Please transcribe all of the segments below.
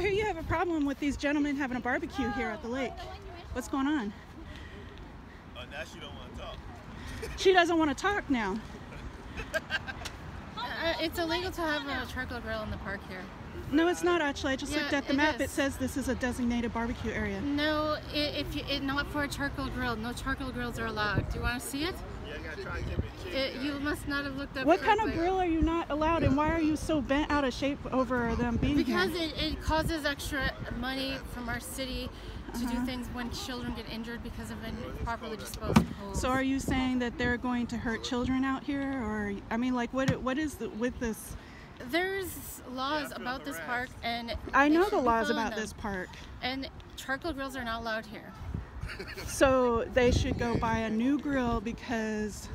I hear you have a problem with these gentlemen having a barbecue here at the lake. What's going on? Oh, now she don't want to talk. She doesn't want to talk now. Uh, it's illegal to have a charcoal grill in the park here. No, it's not actually. I just Yeah, looked at the it map. is. It says this is a designated barbecue area. No, i if you, it, not for a charcoal grill. No charcoal grills are allowed. Do you want to see it? Yeah, I gotta try and give it? You must not have looked up. What kind of correctly. grill are you not allowed, and why are you so bent out of shape over them being Because here? it, it causes extra money from our city to Uh-huh. do things when children get injured because of improperly disposed pools. So are you saying that they're going to hurt children out here, or I mean, like, what what is the, with this? There's laws about this park, and I know the laws about them. this park. And charcoal grills are not allowed here. So they should go buy a new grill because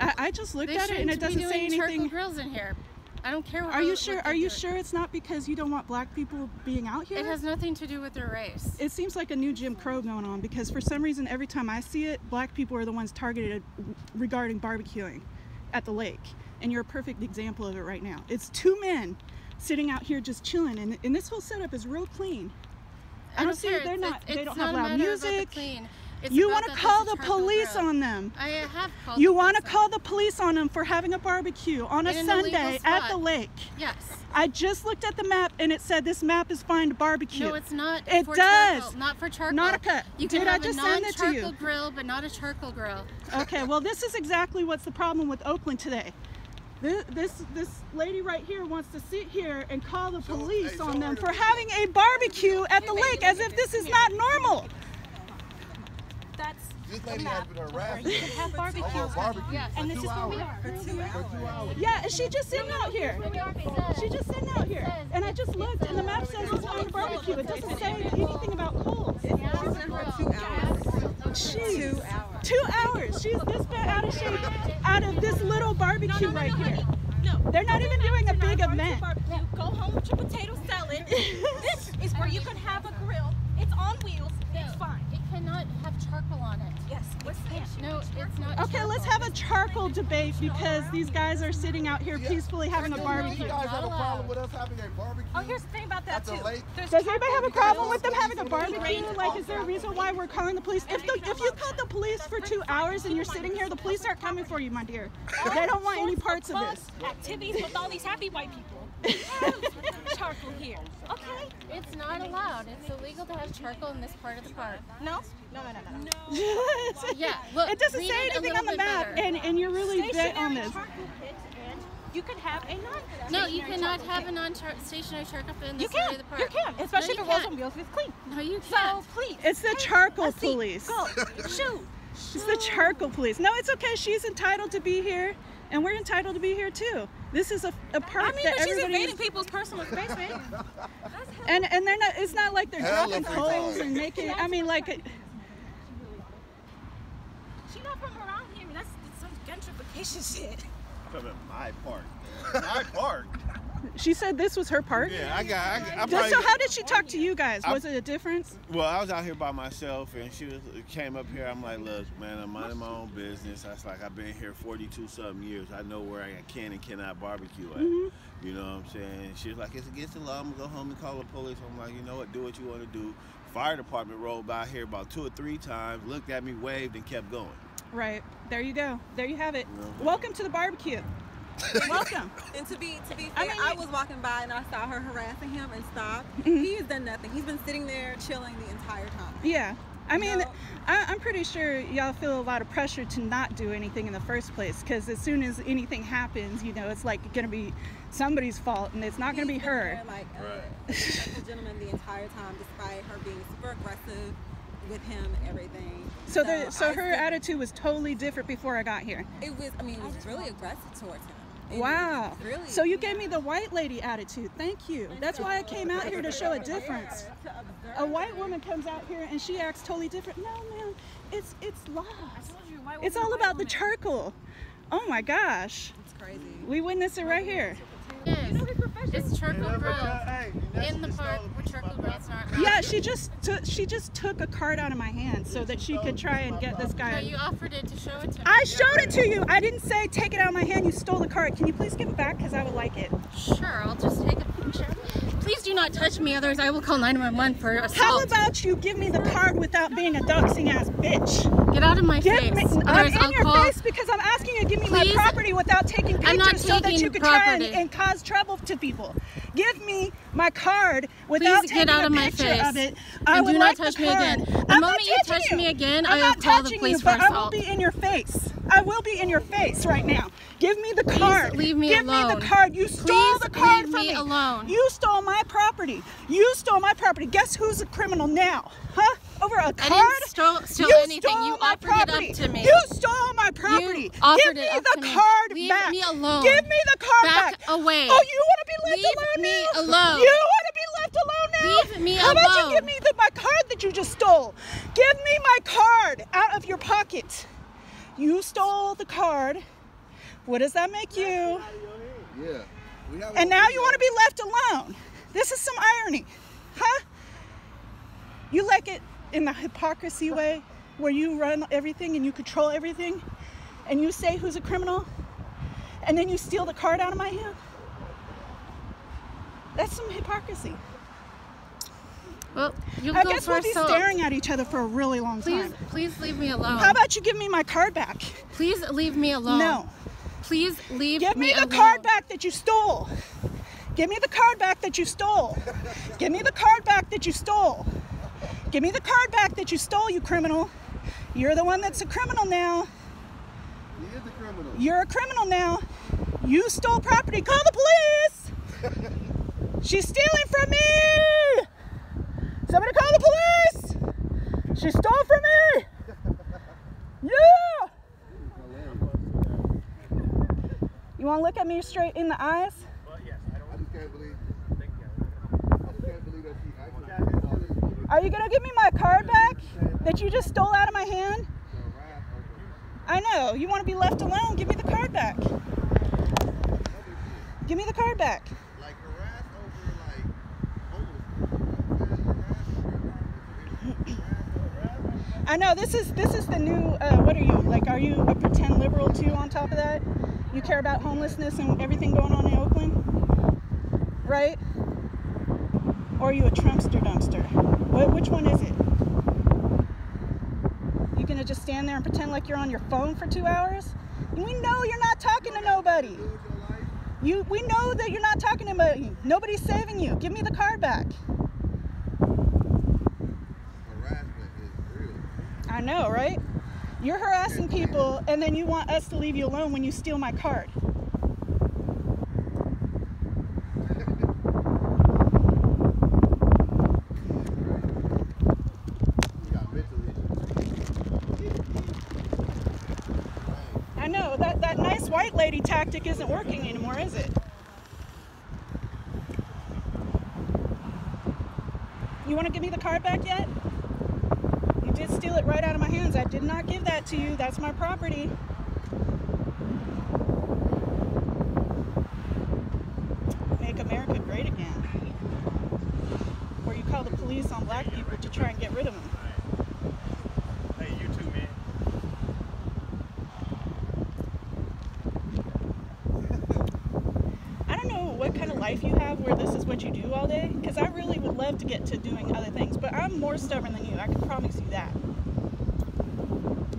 I, I just looked They at it and it shouldn't be doesn't say doing charcoal anything. grills in here. I don't care. What Are you sure? they Are you do. sure it's not because you don't want black people being out here? It has nothing to do with their race. it seems like a new Jim Crow going on because for some reason every time I see it, black people are the ones targeted regarding barbecuing at the lake. And you're a perfect example of it right now. It's two men sitting out here just chilling and, and this whole setup is real clean. I don't see care. they're It's- not it's they don't not have loud matter about the music. clean. It's You want to call the police on them. I have called. You want to call the police on them for having a barbecue on a In Sunday at the lake. Yes. I just looked at the map and it said this map is fine to barbecue. No, it's not. It does. Charcoal, not for charcoal. Nautica, You did can I have just a send it to you? grill, but not a charcoal grill. Okay, well, this is exactly what's the problem with Oakland today. This, this this lady right here wants to sit here and call the police hey, on show them for having a barbecue at the lake as if this is not normal. That's This lady has been harassed you can have oh, barbecue. a barbecue Yes. And this is where we are. For two hours. Yeah, and she just sitting out here. She just sitting out here. And I just looked and the map says it's fine to barbecue. It doesn't say anything about coals. Jeez. Two hours. Two hours. She's this bit out of shape out of this little barbecue right here. No. They're not even doing a big event. Barbecue. Go home with your potato salad. this is where you can have a grill. It's on wheels. It's fine. It cannot have charcoal on Okay, let's have a charcoal debate because these guys are sitting out here peacefully having a You barbecue. guys have a problem with us having a barbecue? Oh, here's the thing about that too. There's Does anybody have a problem with them having a barbecue? Like, is there a reason why we're calling the police? If the, if you called the police for two hours and you're sitting here, the police aren't coming for you, my dear. They don't want any parts of this. Activities with all these happy white people. Charcoal here. Okay. It's not allowed. It's illegal to have charcoal in this part of the park. No. No, no, no, no. Yeah, look, it doesn't say it anything on the map, better. and, and you're really bent on this. charcoal pits and you can have a non. No, you cannot charcoal have a non-stationary charcoal pit in You this area can. of the park. You can, especially no, if it rolls on wheels. It's clean. No, you can't. So please. It's the charcoal a police. Go. Shoot. It's the charcoal police. No, it's okay. She's entitled to be here, and we're entitled to be here too. This is a, a park I mean, that but she's everybody invading people's personal space, man. and and they're not. It's not like they're Hella dropping free coals and making. I mean, like. She's not from around here. That's, that's some gentrification shit. Come in my park. My park. She said this was her park. Yeah, I got. I, I probably, So how did she talk to you guys? I- Was it a difference? Well, I was out here by myself, and she was came up here. I'm like, look, man, I'm minding my own business. I was like, I've been here 42 something years. I know where I can and cannot barbecue at. Mm-hmm. You know what I'm saying? She was like, it's against the law. I'm gonna go home and call the police. I'm like, you know what? Do what you want to do. Fire department rolled by here about two or three times, looked at me, waved, and kept going. Right. There you go. There you have it. Welcome to the barbecue. Welcome. And to be to be I fair, mean, I, was walking by and I saw her harassing him and stopped. Mm-hmm. He has done nothing. He's been sitting there chilling the entire time. Yeah. I mean, No. I, I'm pretty sure y'all feel a lot of pressure to not do anything in the first place because as soon as anything happens, you know, it's like going to be somebody's fault and it's not going to be her. there, like uh, like a gentleman the entire time, despite her being super aggressive with him and everything. So, the, so her think attitude was totally different before I got here. It was. I mean, it was really aggressive towards him. And Wow. Really. So you gave me the white lady attitude. Thank you. That's why I came out here to show a difference. A white woman comes out here and she acts totally different. No, man, it's it's laws. It's all about the charcoal. Oh my gosh. It's crazy. We witness it right here. Yes. It's charcoal grills in the park with charcoal grills not. Yeah, she just took she just took a card out of my hand so that she could try and get this No, guy. you offered it to show it to me. I showed it to you. I didn't say take it out of my hand. You stole the card. Can you please give it back? Because I would like it. Sure, I'll just take a picture. Please do not touch me, otherwise I will call 911 for assault. How about you give me the card without being a doxing ass bitch? Get out of my Give face. me, I'm in I'll your call. face because I'm asking you to give me Please? my property without taking pictures I'm not so that taking you could try and, and cause trouble to people. Give me my card without Please taking get out a of my picture face. of it. I And would do not like touch me again. The I'm moment you touch me again, I'm I will call the police you, for but I will be in your face. I will be in your face right now. Give me the card. leave me Give me alone. the card. You stole Please the card leave from me alone. You stole my property. You stole my property. Guess who's a criminal now? Huh? Over a card? I didn't stole, steal you anything. Stole You my offered property. it up to me. You stole my property. offered Give me the to me. card Leave me alone. Give me the card Back back. away. Oh, you want to be left alone now? Leave alone me now? alone. You want to be left alone now? Leave me alone. How about you give me the, my card that you just stole? Give me my card out of your pocket. You stole the card. What does that make you? Yeah. And now you want to be left alone. This is some irony, huh? You like it in the hypocrisy way where you run everything and you control everything and you say who's a criminal and then you steal the card out of my hand? That's some hypocrisy. Well, you'll I guess we'll be staring at each other for a really long Please, time. please leave me alone. How about you give me my card back? Please leave me alone. No. Please leave Give me the alone. card back that you stole. Give me the card back that you stole. Give me the card back that you stole. Give me the card back that you stole, you criminal. You're the one that's a criminal now. He is a criminal. You're a criminal now. You stole property. Call the police. She's stealing from me. Somebody call the police. She stole from me. Yeah. You want to look at me straight in the eyes? I just can't believe. I just can't believe that she actually. Are you going to give me my card back that you just stole out of my hand? I know. You want to be left alone? Give me the card back. Give me the card back. I know this is this is the new. Uh, what are you like? Are you a pretend liberal too? On top of that, you care about homelessness and everything going on in Oakland, right? Or are you a Trumpster dumpster? What, which one is it? You gonna just stand there and pretend like you're on your phone for two hours? We know you're not talking to nobody. You, we know that you're not talking to nobody. Nobody's saving you. Give me the card back. I know, right? You're harassing people, and then you want us to leave you alone when you steal my card. You got mental issues. I know that that nice white lady tactic isn't working anymore, is it? You want to give me the card back yet? You did steal it right out of my hands. I did not give that to you. That's my property. Make America great again. Where you call the police on black people to try and get rid of them. Hey, you too, man. I don't know what kind of have where this is what you do all day, because I really would love to get to doing other things, but I'm more stubborn than you. I can promise you that.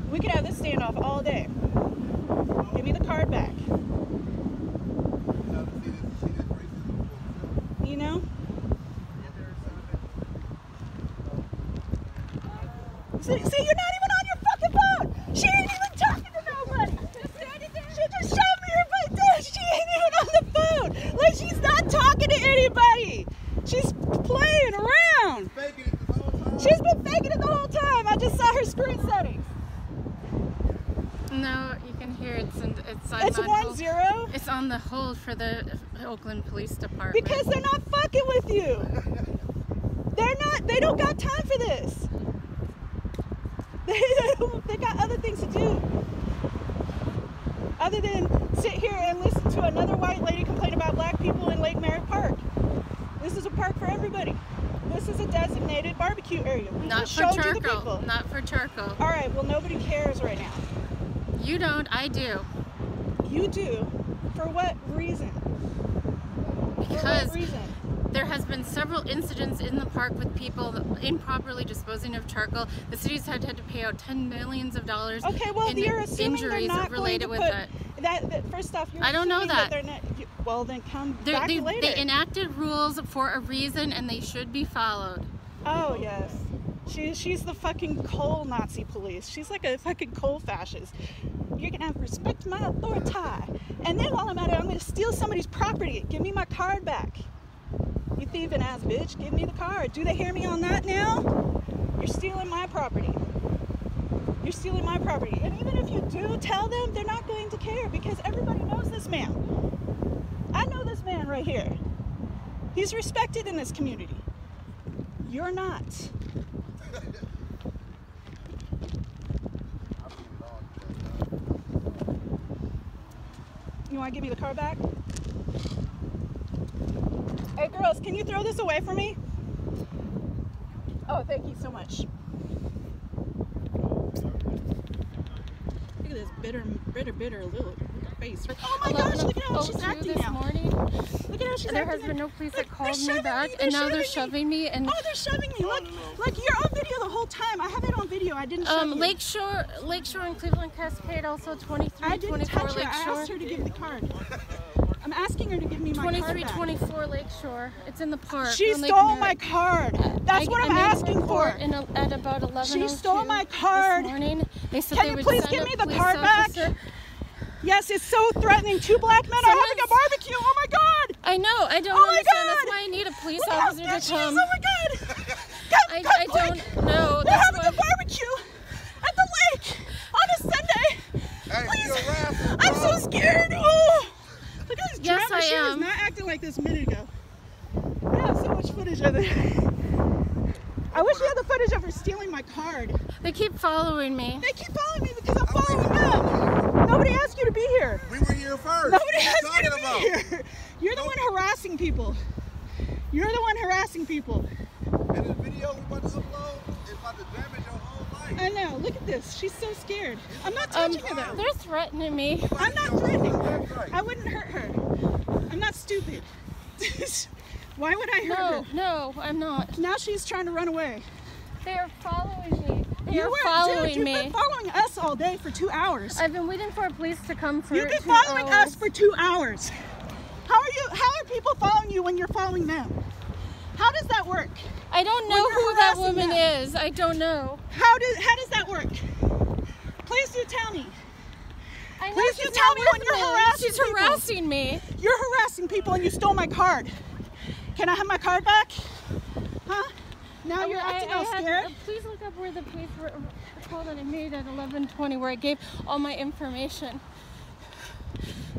We could have this standoff all day. Give me the card back. You know, see this, see this racism for You know? See, see, you're not even on your fucking phone. She ain't even talking to nobody. She just showed me her right there. She ain't even on the phone. Like she's not talking to anybody. She's playing around. Faking it this whole time. She's been faking it the whole time. I just saw her screen settings. No, you can hear it's in, it's on It's on one hold. zero It's on the hold for the Oakland Police Department. because they're not fucking with you. They're not. They don't got time for this. They, they got other things to do. Other than sit here and listen to another white lady complain about black people in Lake Merritt Park. This is a park for everybody. This is a designated barbecue area. We not for charcoal. Not for charcoal. All right. Well, nobody cares right now. You don't. I do. You do. For what reason? Because what reason? There has been several incidents in the park with people improperly disposing of charcoal. The city's had, had to pay out 10 millions of dollars Okay, well, in you're assuming injuries they're not related going with it. That, that. First off, you're I don't know that. they're not. You, well, then come They're- back They, later. they enacted rules for a reason and they should be followed. oh yes, she, she's the fucking coal Nazi police. She's like a fucking coal fascist. You're gonna have to respect my authority, and then while I'm at it, I'm gonna steal somebody's property. Give me my card back. You thieving ass bitch, give me the card. Do they hear me on that now? You're stealing my property. You're stealing my property. And even if you do tell them, they're not going to care because everybody knows this man. I know this man right here. He's respected in this community. You're not. You want to give me the car back? Hey, girls, can you throw this away for me? Oh, thank you so much. Look at this bitter, bitter, bitter little face. Oh my gosh, look at how she's acting this now. morning. Look at how she's There acting has been no police Look, that called me back, me, and now they're shoving me. And Oh, they're shoving me. Look, look, you're on video the whole time. I have it on video. I didn't um, you. Lakeshore, Lakeshore and Cleveland Cascade, also 23, I didn't 24 touch her. I asked her to give the card. I'm asking her to give me my card 23, back. 24 Lakeshore. It's in the park. She on Lake stole Merritt. my card. That's I- what I I'm made asking for. In a, at about 11. She stole my card. This morning. They said Can they you would please give me the police card back? Yes, it's so threatening. Two black men are having a barbecue. Oh my god. I know. I don't Oh understand. God. That's why I need a police Look officer to come. Oh my god. Come, I, come I quick. don't know. They're That's having a barbecue at the lake on a Sunday. Hey, Please. you a rapper, I'm so scared. Oh. Look at this Yes, drama. I she was am. not acting like this a minute ago. We have so much footage of it. I wish we had the footage of her stealing my card. They keep following me. They keep following me because I'm following them. Nobody asked you to be here. We were here first. Nobody what asked you talking to be about? here. You're the one harassing people. You're the one harassing people. And this video we about to upload is about to damage your whole life. I know. Look at this. She's so scared. I'm not Um, touching her though. they're threatening me. I'm not threatening her. I wouldn't hurt her. I'm not stupid. Why would I hurt No, her? no, I'm not. Now she's trying to run away. They are following me. They You are were, following dude, you've me. been following us all day for two hours. I've been waiting for police to come for You've been following hours. us for two hours. How are you? How are people following you when you're following them? How does that work? I don't know who that woman them? is. I don't know. How does how does that work? Please do tell me. I know Please you tell me when you're me. harassing She's people. harassing me. You're harassing people and you stole my card. Can I have my card back? Huh? Now you're I- acting I all had- scared. uh, please look up where the police were called that I made at 11:20, where I gave all my information.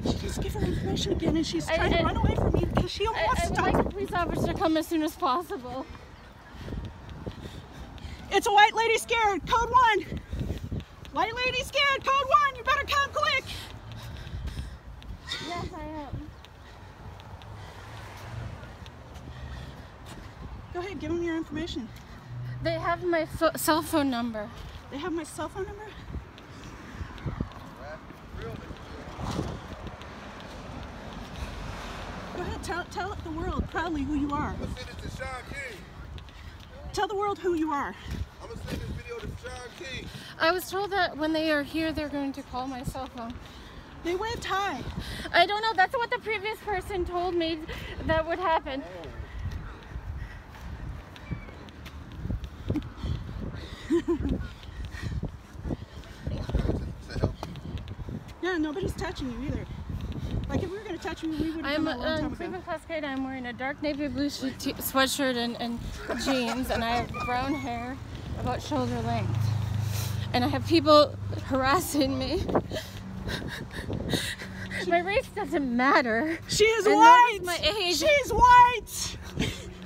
She just give her information again, and she's trying I- to run away from me because she I, wants I to would like the police officer to come as soon as possible. It's a white lady scared. Code one. White lady scared. Code one. You better come quick. Yes, I am. Go ahead. Give them your information. They have my pho- cell phone number. They have my cell phone number. Go ahead. Tell tell the world proudly who you are. I'm gonna send it to Shaun King. Tell the world who you are. I'm gonna send this video to Shaun King. I was told that when they are here, they're going to call my cell phone. They waved hi. I don't know. That's what the previous person told me that would happen. To. Yeah, nobody's touching you either. Like if we were gonna touch you, we would have I'm a long um, time in ago. Cleveland Cascade. I'm wearing a dark navy blue sweatshirt and, and jeans, and I have brown hair about shoulder length. And I have people harassing me. my race doesn't matter. She is And white. my age. She's white.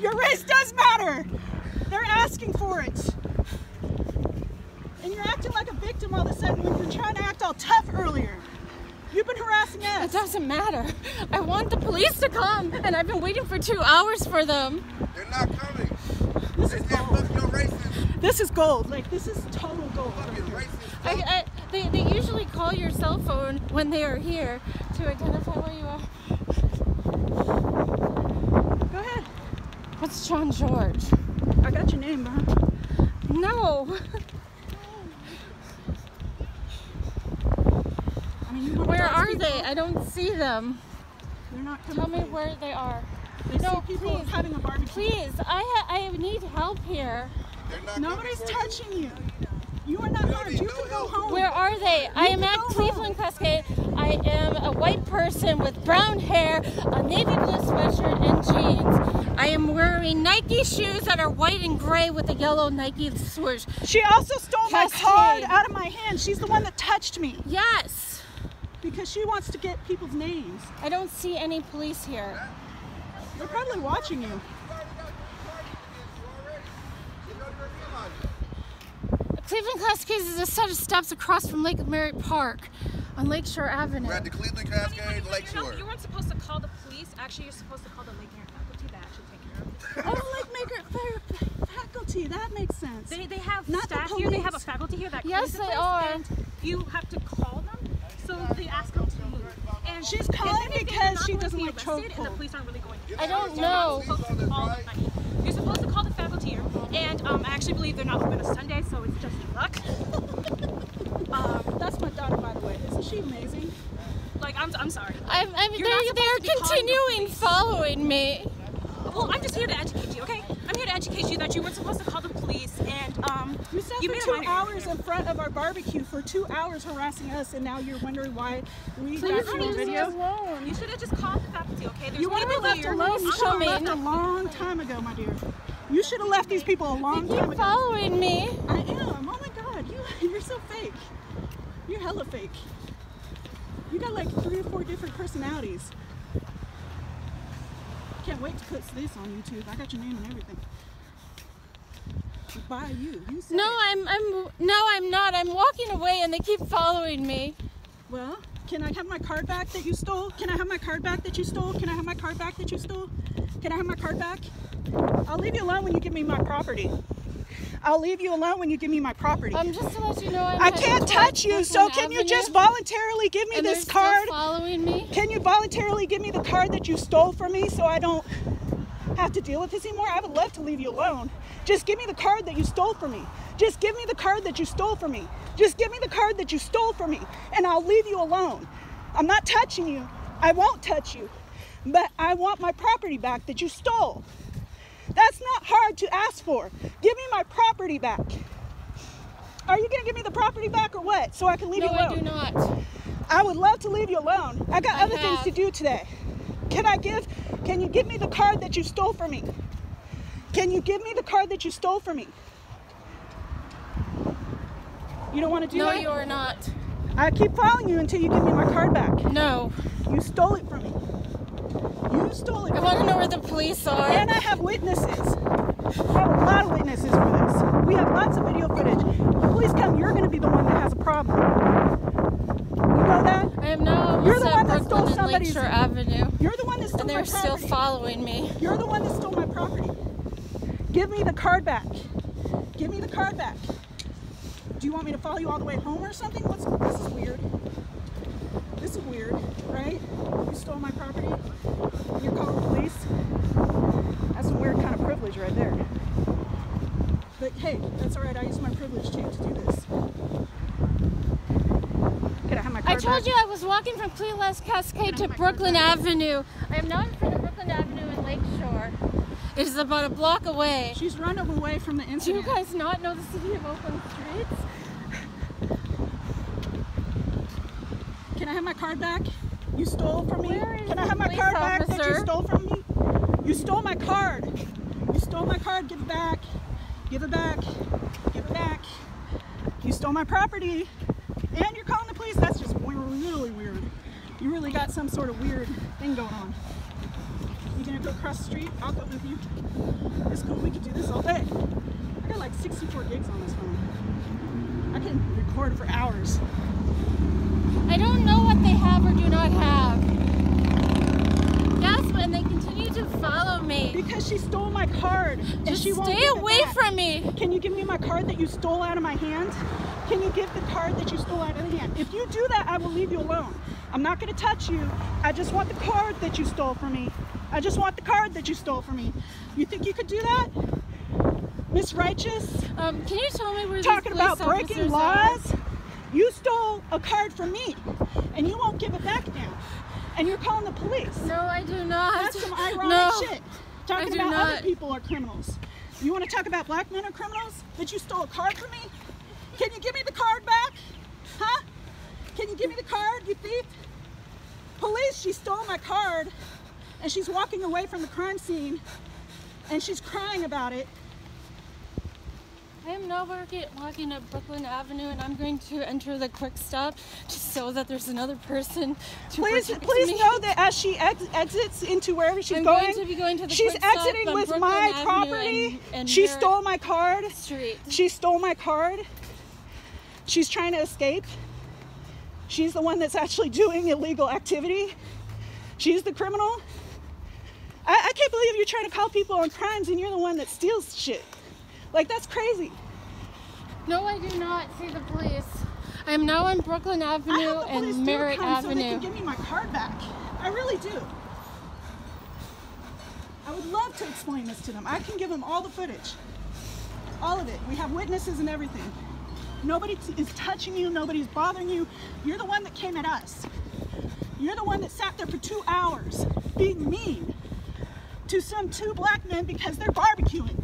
Your race does matter. They're asking for it. And you're acting like a victim all of a sudden when you're trying to act all tough earlier. You've been harassing us. It doesn't matter. I want the police to come, and I've been waiting for two hours for them. They're not coming. This They is said gold. fuck your racist, This is gold. Like this is total gold. fucking. I, I, they, they usually call your cell phone when they are here to identify where you are. Go ahead. That's John George. I got your name, huh? No. I mean, Where are people? they? I don't see them. They're not coming. Tell me where they are. They No, see people please. having a barbecue. Please, I ha- I need help here. They're not Nobody's coming for you. touching you. You are not don't You can go home. Where are they? I am at go Cleveland Cascade. I am a white person with brown hair, a navy blue sweatshirt, and jeans. I am wearing Nike shoes that are white and gray with a yellow Nike swoosh. She also stole my card out of my hand. She's the one that touched me Yes. because she wants to get people's names. I don't see any police here. They're probably watching you. Cleveland Cascade is a set of steps across from Lake Merritt Park on Lakeshore Avenue. We're at the Cleveland Cascade Lakeshore. You're not, you weren't supposed to call the police. Actually, you're supposed to call the Lake Area faculty that actually take care of it. Oh, like maker faculty. That makes sense. They, they have Not the staff here. They have a faculty here that Yes, cleans the they are. And you have to call them, so they ask them to move. And She's and calling then if they're because not she to doesn't be like arrested, And chokehold. the police aren't really going to. I don't know. not supposed to call them. You're supposed to call the faculty here, and um, I actually believe they're not open on Sunday, so it's just your luck. um, That's my daughter, by the way. Isn't she amazing? like I'm, I'm sorry. I'm, I'm, You're they're, they're calling the continuing following me. Well, I'm just here to educate you, okay? I'm here to educate you that you weren't supposed to call the police, and um, You sat you for two hours in front of our barbecue for two hours harassing us, and now you're wondering why we Please got you leave on me video. alone. You should have just called the faculty, okay? There's You want to be people left alone? You should have left a long time ago, my dear. You should have left these people a long time keep ago. following me. I am. Oh my god, you you're so fake. You're hella fake. You got like three or four different personalities. Can't wait to put this on YouTube. I got your name and everything. By you. You said No, it. I'm, I'm, no, I'm not. I'm walking away and they keep following me. Well, can I have my card back that you stole? Can I have my card back that you stole? Can I have my card back that you stole? Can I have my card back? I'll leave you alone when you give me my property. I'll leave you alone when you give me my property. Um, just to let you know, I'm I can't touch you, so can you just voluntarily give me and this card? Still following me. Can you voluntarily give me the card that you stole from me so I don't have to deal with this anymore? I would love to leave you alone. Just give me the card that you stole from me. Just give me the card that you stole from me. Just give me the card that you stole from me, and I'll leave you alone. I'm not touching you. I won't touch you. But I want my property back that you stole. That's not hard to ask for. Give me my property back. Are you gonna give me the property back or what? So I can leave No, you alone. No, I do not. I would love to leave you alone. I got I other things to do today. Can I give, can you give me the card that you stole from me? Can you give me the card that you stole from me? You don't want to do No, that? No, you are not. I keep following you until you give me my card back. No. You stole it from me. You stole it I want to know where the police are. And I have witnesses. I have a lot of witnesses for this. We have lots of video footage. If the police come, you're going to be the one that has a problem. You know that? I am now You're the one that stole Brooklyn somebody's- Lakeshore Avenue, You're the one that stole and my they're still following me. You're the one that stole my property. Give me the card back. Give me the card back. Do you want me to follow you all the way home or something? What's this is weird. This is weird, right? You stole my property. And You're calling the police. That's some weird kind of privilege right there. But hey, that's all right. I use my privilege too to do this. Can I have my I told back? you I was walking from Cleveland Cascade to Brooklyn Avenue. I am not in front of Brooklyn Avenue in Lakeshore. It is about a block away. She's run away from the incident. Do you guys not know the city of Oakland streets? Can I have my card back? You stole from me. Can I have my card back that you stole from me? You stole my card. You stole my card. Give it back. Give it back. Give it back. You stole my property. And you're calling the police. That's just really weird. You really got some sort of weird thing going on. You gonna go across the street? I'll go with you. It's cool. We could do this all day. I got like 64 gigs on this phone. I can record for hours. I don't know what they have or do not have. Yes, and they continue to follow me. Because she stole my card and Just she won't stay away from me. Can you give me my card that you stole out of my hand? Can you give the card that you stole out of the hand? If you do that, I will leave you alone. I'm not gonna touch you. I just want the card that you stole from me. I just want the card that you stole from me. You think you could do that? Miss Righteous? Um, can you tell me where Talking about breaking laws? are? You stole a card from me and you won't give it back now. And you're calling the police. No, I do not. That's some ironic no. shit. Talking about not. other people are criminals. You want to talk about black men are criminals? That you stole a card from me? Can you give me the card back? Huh? Can you give me the card, you thief? Police, she stole my card and she's walking away from the crime scene and she's crying about it. I am now walking, walking up Brooklyn Avenue and I'm going to enter the quick stop just so that there's another person to Please, please me. know that as she ex- exits into wherever she's I'm going, going to be going to the she's exiting with Brooklyn my Avenue property. and- and she stole my card. Street. She stole my card. She's trying to escape. She's the one that's actually doing illegal activity. She's the criminal. I, I can't believe you're trying to call people on crimes and you're the one that steals shit. Like, that's crazy. No, I do not see the police. I am now on Brooklyn Avenue the and Merritt come so they Avenue. can give me my card back. I really do. I would love to explain this to them. I can give them all the footage. All of it. We have witnesses and everything. Nobody is touching you. Nobody's bothering you. You're the one that came at us. You're the one that sat there for two hours being mean to some two black men because they're barbecuing.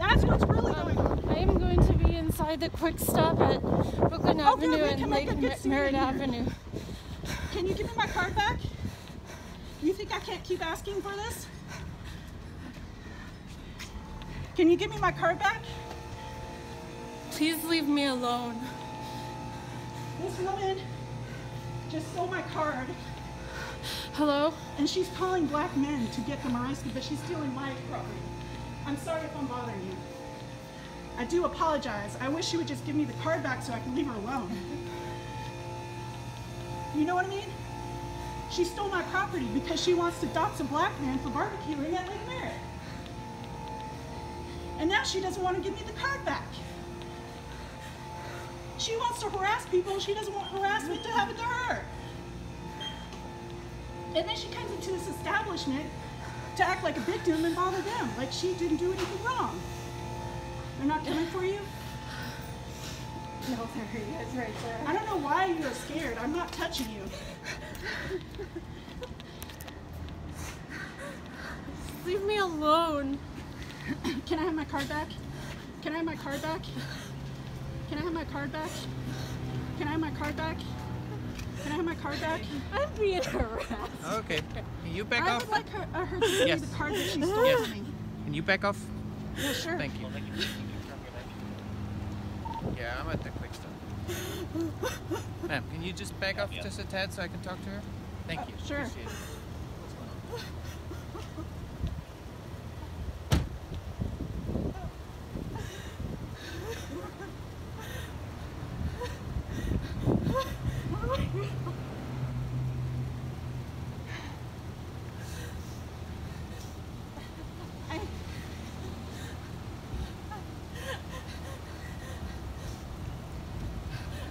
That's what's really um, going on. I am going to be inside the quick stop at Brooklyn Oh, Avenue and Lake Mer- Merritt. Avenue. Can you give me my card back? You think I can't keep asking for this? Can you give me my card back? Please leave me alone. This woman just stole my card Hello? and she's calling black men to get them arrested, but she's stealing my property. I'm sorry if I'm bothering you. I do apologize. I wish you would just give me the card back so I can leave her alone. You know what I mean? She stole my property because she wants to dox a black man for barbecuing at Lake Merritt. And now she doesn't want to give me the card back. She wants to harass people. She doesn't want harassment to happen to her. And then she comes into this establishment to act like a victim and bother them, like she didn't do anything wrong. They're not coming for you? No, there he is right there. I don't know why you are scared. I'm not touching you. Leave me alone. Can I have my card back? Can I have my card back? Can I have my card back? Can I have my card back? Can I have my card back? I'm being harassed. Okay. Can you back I off? would like her, uh, her to give Yes. me the card that she stole Yes. from me. Can you back off? Yeah, sure. Thank you. Yeah, I'm at the quick stop. Ma'am, can you just back off just a tad so I can talk to her? Thank you. sure. Appreciate it. I,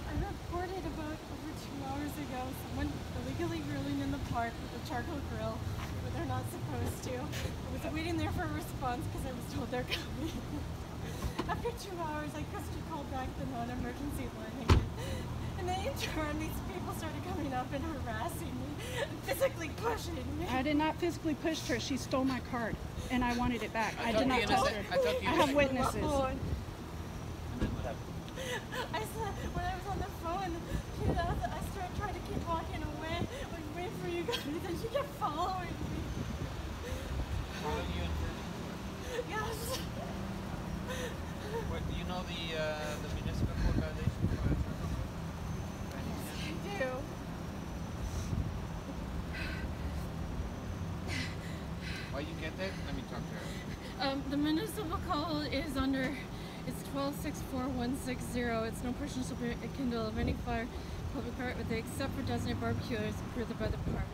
I reported about over two hours ago someone illegally grilling in the park with a charcoal grill where they're not supposed to. I was waiting there for a response I was told they're coming. After two hours, I quickly called back the non-emergency line. And then in turn, these people started coming up and harassing me, physically pushing me. I did not physically push her. She stole my card, and I wanted it back. I, thought did not you touch her. I I have witnesses. I said when I was on the phone, she, I, was, I started trying to keep walking away, like wait for you guys, and she kept following me. Following you in person? Yes. What, do you know the uh, the municipal code violation for a truck? By any chance? I do. Why you get that? Let me talk to her. Um, the municipal call is under, it's 1264160. It's no person shall be kindle of any fire, public part, with the except for designated barbecuers approved by the park.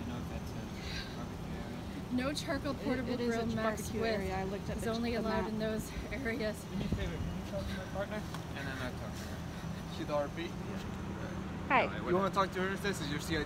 You know if that's a barbecue area? No charcoal portable it is a grill max barbecue width area. I looked at is the- only the allowed map. in those areas. Do me a favor, can you talk to my partner? And then I'll talk to her. She's the RP. Hi. You want to talk to her? This is your CIT